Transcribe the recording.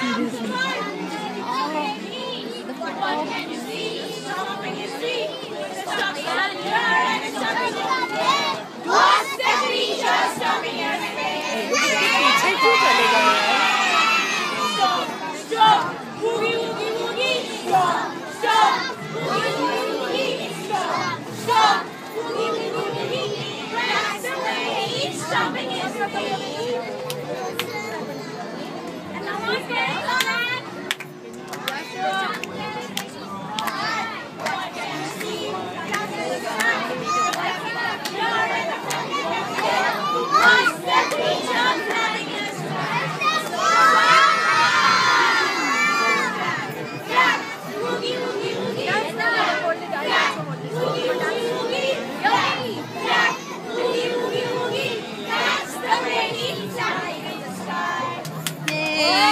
stop. Jumping is for the And I want to Amen.